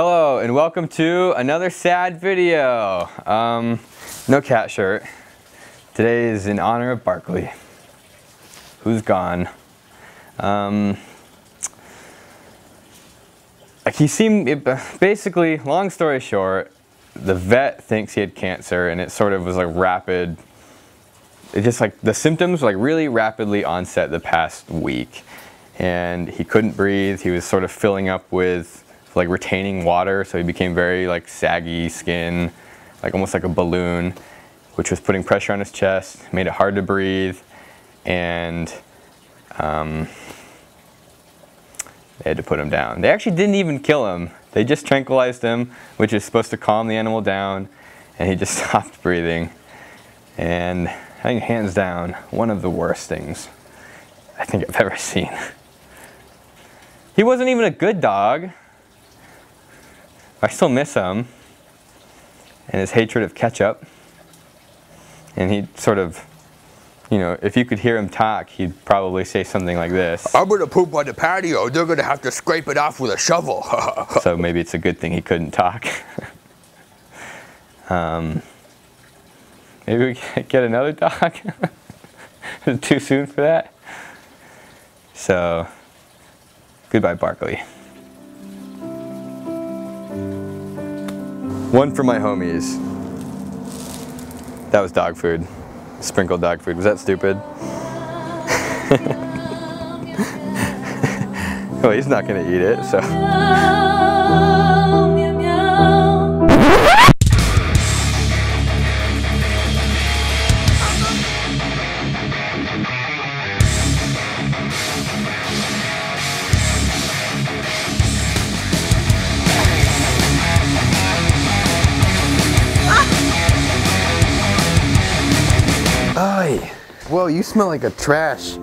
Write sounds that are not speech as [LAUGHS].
Hello and welcome to another sad video. Um, no cat shirt. Today is in honor of Barkley, who's gone. Um, like he seemed, basically, long story short, the vet thinks he had cancer and it sort of was like rapid, it just like, the symptoms like really rapidly onset the past week. And he couldn't breathe, he was sort of filling up with like retaining water, so he became very like saggy skin, like almost like a balloon, which was putting pressure on his chest, made it hard to breathe, and um, they had to put him down. They actually didn't even kill him. They just tranquilized him, which is supposed to calm the animal down, and he just [LAUGHS] stopped breathing. And I think hands down, one of the worst things I think I've ever seen. He wasn't even a good dog. I still miss him and his hatred of ketchup. And he sort of, you know, if you could hear him talk, he'd probably say something like this. I'm gonna poop on the patio. They're gonna have to scrape it off with a shovel. [LAUGHS] so maybe it's a good thing he couldn't talk. [LAUGHS] um, maybe we get another dog. [LAUGHS] Too soon for that. So, goodbye, Barkley. One for my homies. That was dog food. Sprinkled dog food. Was that stupid? [LAUGHS] well, he's not going to eat it, so. Whoa, you smell like a trash.